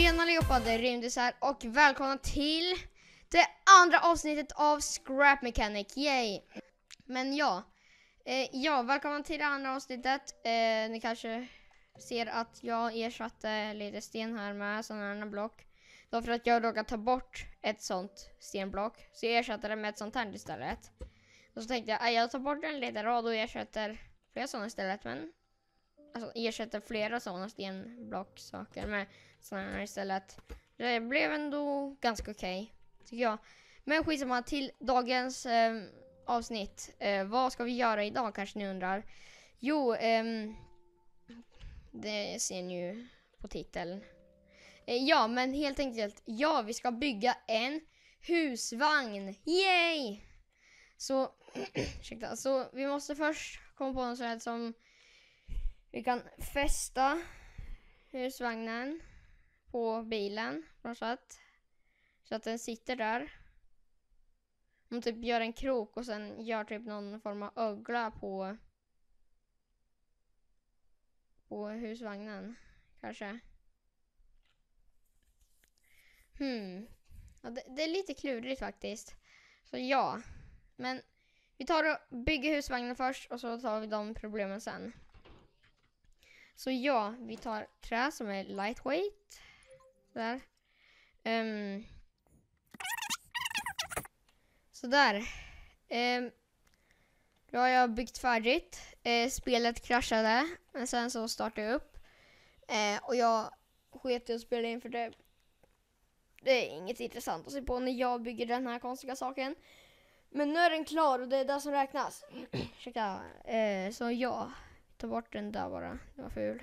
Tjena allihopa, det är Rymdis här och välkomna till det andra avsnittet av Scrap Mechanic, yay! Men ja, eh, ja, välkomna till det andra avsnittet. Eh, ni kanske ser att jag ersatte lite sten här med sådana här block. Då för att jag råkade ta bort ett sånt stenblock, så jag ersatte det med ett sånt här istället. Och så tänkte jag, jag tar bort en liten rad och ersätter flera sådana istället, men alltså ersätter flera sådana stenblocksaker med sådana här istället. Det blev ändå ganska okej, tycker jag. Men skitsamma, till dagens eh, avsnitt. Eh, vad ska vi göra idag kanske ni undrar? Jo, ehm, det ser ni ju på titeln. Eh, ja, men helt enkelt, ja, vi ska bygga en husvagn. Yay! Så, ursäkta, så vi måste först komma på något sånt som vi kan fästa husvagnen på bilen på något sätt. Så att den sitter där. Hon typ gör en krok och sen gör typ någon form av ögla på på husvagnen kanske. Hmm. Ja, det, det är lite klurigt faktiskt. Så ja. Men vi tar och bygger husvagnen först och så tar vi de problemen sen. Så ja, vi tar trä som är lightweight. Där. Um, sådär. Um, då har jag byggt färdigt. Eh, spelet kraschade, men sen så startade jag upp. Eh, och jag sket i att spela in för det, det är inget intressant att se på när jag bygger den här konstiga saken. Men nu är den klar och det är det som räknas. Ursäkta. Eh, så ja, ta bort den där bara. Det var ful.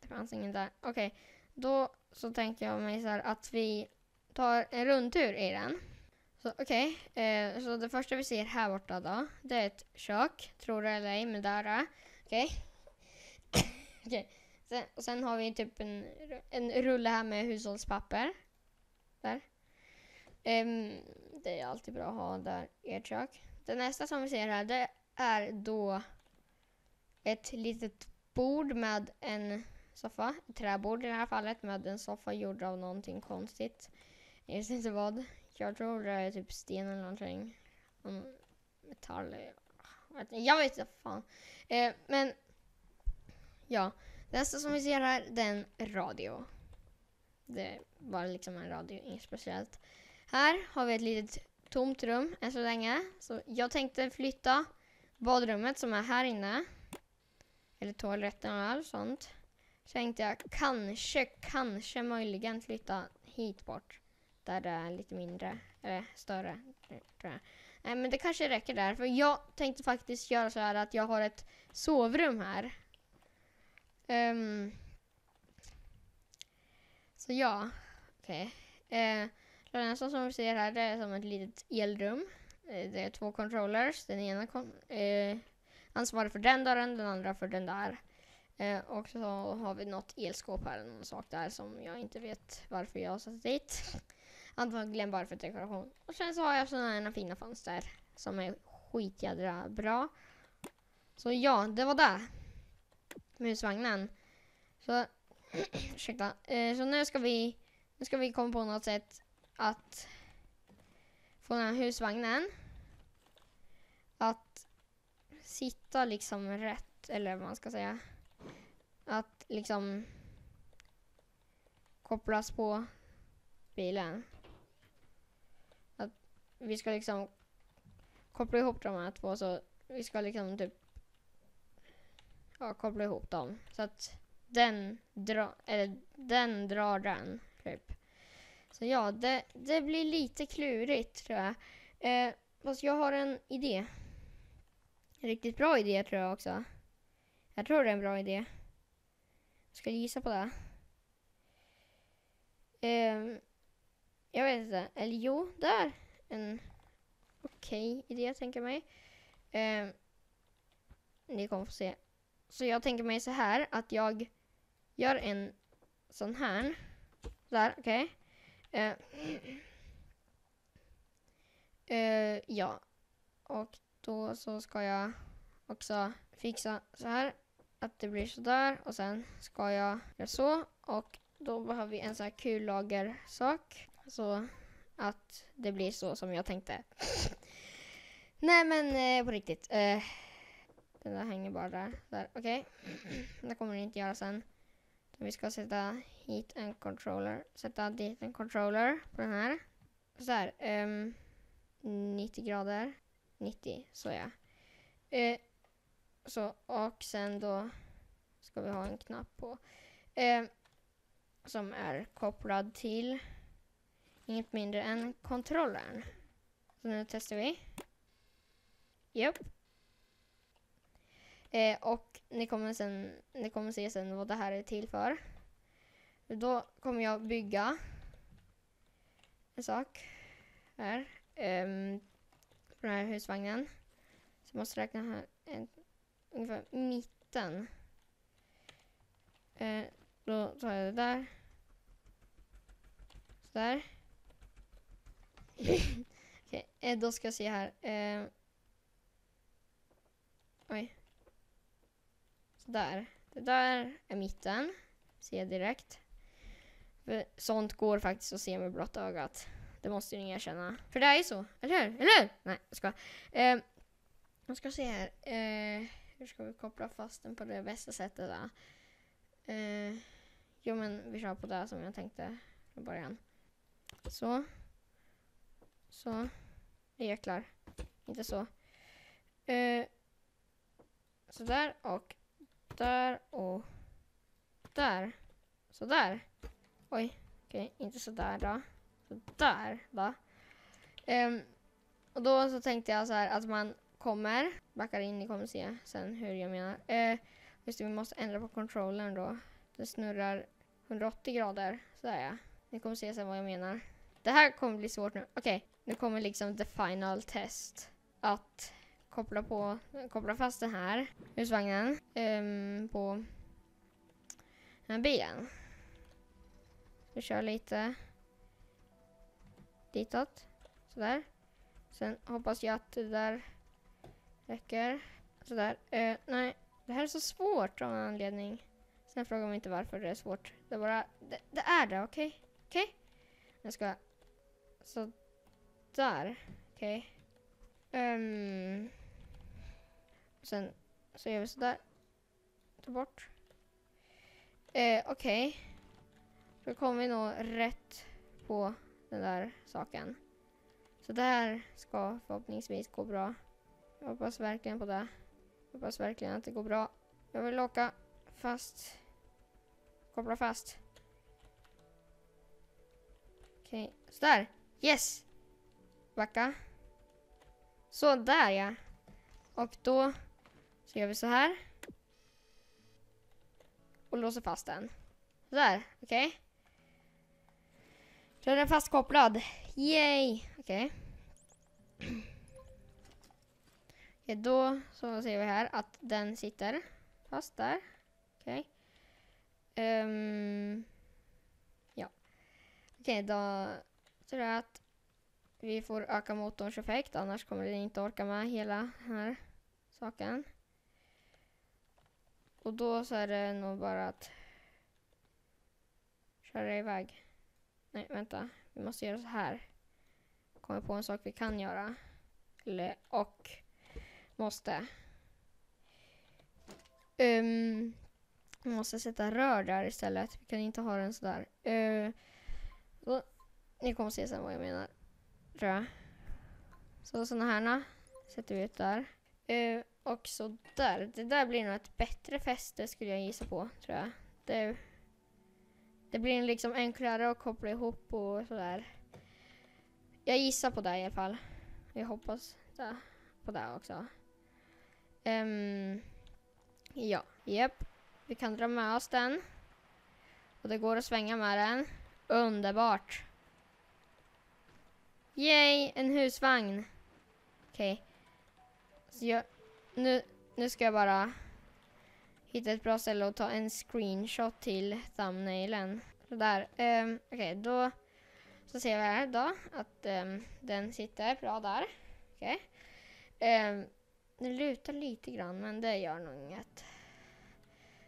Det fanns ingen där. Okej, okay då så tänker jag mig så här att vi tar en rundtur i den. Så okej, okay. eh, så det första vi ser här borta då, det är ett kök, tror det eller ej, men där är Okej. Okay. okay. Sen, och sen har vi typ en, en rulle här med hushållspapper. Där. Um, det är alltid bra att ha där i ett kök. Det nästa som vi ser här, det är då ett litet bord med en soffa. Träbord i det här fallet med en soffa gjord av någonting konstigt. Jag vet inte vad. Jag tror det är typ sten eller någonting. Metall. Jag vet inte fan. Eh, men ja, det nästa som vi ser här det är en radio. Det var liksom en radio, inget speciellt. Här har vi ett litet tomt rum än så länge. Så jag tänkte flytta badrummet som är här inne. Eller toaletten och allt sånt. Så tänkte jag kanske, kanske möjligen flytta hit bort. Där det är lite mindre, eller större. Tror jag. Nej men det kanske räcker där. För jag tänkte faktiskt göra så här att jag har ett sovrum här. Um, så ja, okej. Eh, okay. Uh, som vi ser här det är som ett litet elrum. Eh, det är två controllers. Den ena eh, ansvarar för den dörren, den andra för den där. Eh, och så har vi något elskåp här, någon sak där som jag inte vet varför jag har satt dit. Antagligen bara för dekoration. Och sen så har jag sådana här fina fönster som är skitjädra bra. Så ja, det var det. Musvagnen. Så, ursäkta. Eh, så nu ska vi, nu ska vi komma på något sätt att få den här husvagnen att sitta liksom rätt, eller vad man ska säga. Att liksom kopplas på bilen. Att vi ska liksom koppla ihop de här två så vi ska liksom typ ja, koppla ihop dem. Så att den, dra, eller den drar den, typ. Så ja, det, det blir lite klurigt tror jag. Eh, fast jag har en idé. En riktigt bra idé tror jag också. Jag tror det är en bra idé. Jag gissa på det. Um, jag vet inte. Eller jo, där. En okej okay idé tänker jag mig. Um, ni kommer få se. Så jag tänker mig så här att jag gör en sån här. Där, okej. Okay. Uh, uh, ja. Och då så ska jag också fixa så här. Att det blir så där och sen ska jag göra så och då behöver vi en sån här kullagersak. Så att det blir så som jag tänkte. Nej men eh, på riktigt. Eh, den där hänger bara där. där. Okej. Det kommer det inte göra sen. Vi ska sätta hit en controller. Sätta dit en controller på den här. Så här. Um, ehm, 90 grader. 90, så ja. Uh, så, och sen då ska vi ha en knapp på. Eh, som är kopplad till inget mindre än kontrollern. Så nu testar vi. Japp. Eh, och ni kommer, sen, ni kommer se sen vad det här är till för. Då kommer jag bygga en sak här. Um, på den här husvagnen. Så jag måste räkna här. En, ungefär mitten. Eh, då tar jag det där. Sådär. Okej, eh, då ska jag se här. Eh, oj. Sådär. Det där är mitten. Ser jag direkt. För sånt går faktiskt att se med blotta ögat. Det måste ni erkänna. För det är ju så, eller hur? Eller hur? Nej, jag ska. Eh, jag ska se här. Eh, hur ska vi koppla fast den på det bästa sättet då? Eh, jo men vi kör på det som jag tänkte från början. Så. Så. Det är klar. Inte så. Eh, sådär och där och där. Sådär. Oj, okej, inte sådär då. Sådär va. Um, och då så tänkte jag så här att man kommer, backar in, ni kommer se sen hur jag menar. Eh, just det, vi måste ändra på controllern då. Den snurrar 180 grader, sådär ja. Ni kommer se sen vad jag menar. Det här kommer bli svårt nu. Okej, okay, nu kommer liksom the final test. Att koppla på, koppla fast den här husvagnen um, på den här bilen. Vi kör lite ditåt. Sådär. Sen hoppas jag att det där räcker. Sådär. Uh, nej, det här är så svårt av en anledning. Sen frågar man inte varför det är svårt. Det är bara, det, det är det, okej? Okay? Okej? Okay? Jag ska... Så där. Okej. Okay. Um, sen så gör vi sådär. Ta bort. Uh, okej. Okay. Då kommer vi nog rätt på den där saken. Så det här ska förhoppningsvis gå bra. Jag hoppas verkligen på det. Jag hoppas verkligen att det går bra. Jag vill åka fast. Koppla fast. Okej, okay. sådär. Yes! Backa. Så där ja. Och då så gör vi så här. Och låser fast den. Sådär, okej. Okay. Då är den fastkopplad. Yay! Okej. Okay. okay. då så ser vi här att den sitter fast där. Okej. Okay. Um, ja. Okej, då tror jag att vi får öka motorns effekt, annars kommer den inte orka med hela den här saken. Och då så är det nog bara att köra iväg. Nej, vänta. Vi måste göra så här. Kommer på en sak vi kan göra. Eller, och måste. Um, vi måste sätta rör där istället. Vi kan inte ha den sådär. Uh, så, eh, ni kommer se sen vad jag menar. Tror jag. Så sådana här sätter vi ut där. Uh, och så där. Det där blir nog ett bättre fäste skulle jag gissa på, tror jag. Det det blir liksom enklare att koppla ihop och sådär. Jag gissar på det i alla fall. Jag hoppas det, på det också. Um, ja, japp. Vi kan dra med oss den. Och det går att svänga med den. Underbart. Yay, en husvagn. Okej. Okay. nu, nu ska jag bara hitta ett bra ställe och ta en screenshot till thumbnailen. Sådär. Um, ehm, Okej, okay, då så ser vi här då att um, den sitter bra där. Okej. Okay. Um, den lutar lite grann men det gör nog inget.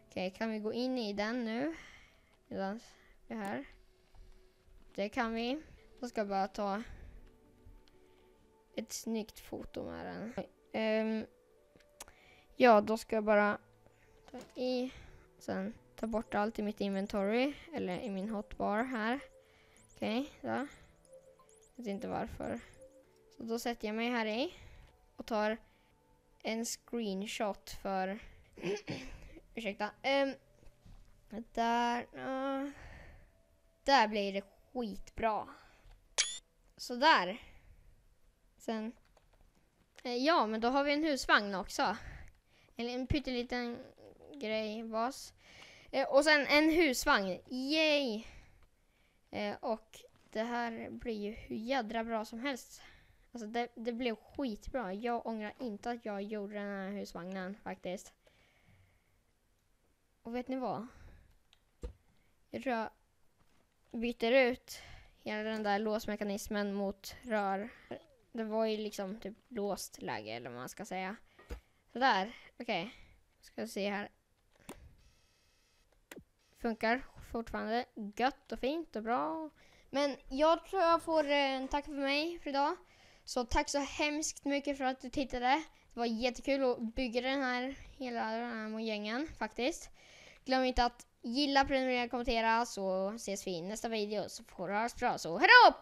Okej, okay, kan vi gå in i den nu? Medan det här. Det kan vi. Då ska jag bara ta ett snyggt foto med den. Um, ja, då ska jag bara ta i, sen ta bort allt i mitt inventory, eller i min hotbar här. Okej, okay, då. Jag vet inte varför. Så då sätter jag mig här i och tar en screenshot för... Ursäkta. Um, där... Uh, där blir det skitbra. Sådär. Sen... Uh, ja, men då har vi en husvagn också. En, en pytteliten grej, vas. Uh, och sen en husvagn. Yay! Eh, och det här blir ju hur jädra bra som helst. Alltså det, det blev skitbra. Jag ångrar inte att jag gjorde den här husvagnen faktiskt. Och vet ni vad? Jag tror jag byter ut hela den där låsmekanismen mot rör. Det var ju liksom typ låst läge eller vad man ska säga. Sådär, okej. Okay. Ska se här. Funkar fortfarande gött och fint och bra. Men jag tror jag får eh, tacka för mig för idag. Så tack så hemskt mycket för att du tittade. Det var jättekul att bygga den här, hela den här mojängen faktiskt. Glöm inte att gilla, prenumerera, kommentera så ses vi i nästa video så får du ha det bra. Så hejdå!